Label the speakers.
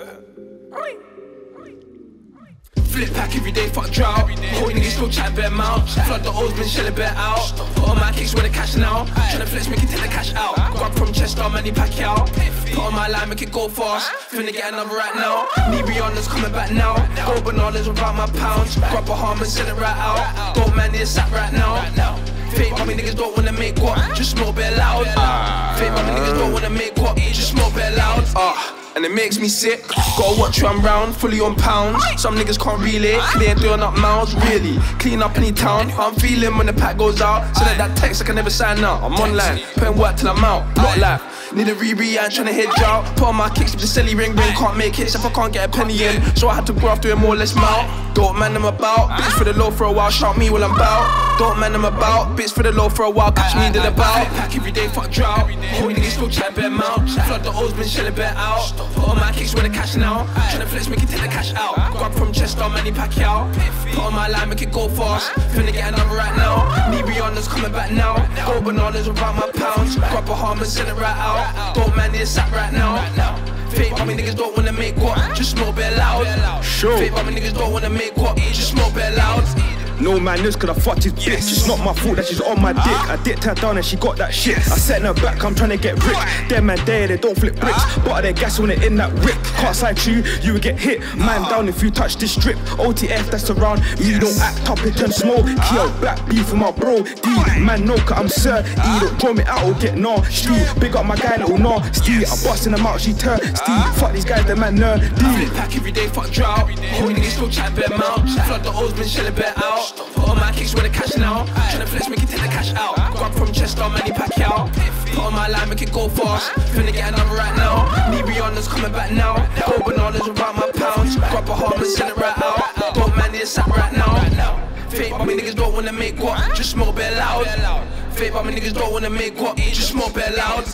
Speaker 1: Yeah. Flip pack every day, fuck drought. Whole niggas still chat bare mouth. Flood the O's, been shelling bare out. Put on my kicks with the cash now. Tryna flex, make it take the cash out. Grab from Chester, money pack out. Put on my line, make it go fast. Finna get another right now. Need Rihanna's coming back now. Go bananas without my pounds. Grab a harm and send it right out. Don't man, it's sat right now. Fake mommy niggas don't wanna make what, just smoke bare loud. Fake mommy niggas don't wanna make what, just smoke bare loud. Uh and it makes me sick. Gotta watch who I'm round, fully on pounds. Some niggas can't relate, they ain't doing up mouths, really. Clean up any town, I'm feeling when the pack goes out. Send that, that text, I can never sign out. I'm online, putting work till I'm out, not life. Need a re-re, and trying to hit out. Put on my kicks with the silly ring ring. Can't make hits if I can't get a penny in. So I had to graft doing more, or less mouth. Don't man them about. Bitch for the low for a while, shout me while I'm bout. Don't man them about. Bitch for the low for a while, catch me in the bout. Pack every day, fuck drought. Whole niggas still chat bare mouth. Flood the O's, been shelling bare out. Put on my kicks with the cash now. Tryna flex, make it take the cash out. Grab from chest, money pack out. Put on my line, make it go fast. Finna get another right now. Need Rihanna's coming back now. Go bananas without my pounds. Grab a harm and send it right out. Don't man this sat right now. Fake mommy niggas don't wanna make what, just smoke bare loud.
Speaker 2: Sure.
Speaker 1: Fake mommy niggas don't wanna make what, just smoke bare loud.
Speaker 2: No man knows cause I fucked his bitch. It's not my fault that she's on my dick. I dipped her down and she got that shit. I set her back, I'm trying to get rich. Them man there, they don't flip bricks. But they gas when they in that rip. Can't side you, you will get hit. Man down if you touch this strip. OTF that's around. Me don't act up, it turn small. Keo black beef for my bro. D man no cause I'm sir. E don't draw me out or get no. Steve, big up my guy little no. Steve, I'm busting them out, she turn. Steve, fuck these guys, the man nerd. D.
Speaker 1: Flip pack every day, fuck drought. Whole niggas still chat bare mouth. Flood the O's, been shelling bare out. Put on my kicks with the cash now. Tryna flex, make it take the cash out. Grab from Chester, pack out. Put on my line, make it go fast. Finna get another right now. Need Rihanna's coming back now. Go bananas without my pounds. Grab a harm and send it right out. Don't man, sat right now. Fake mommy niggas don't wanna make what, just smoke bare loud. Fake mommy niggas don't wanna make what, just smoke bare loud.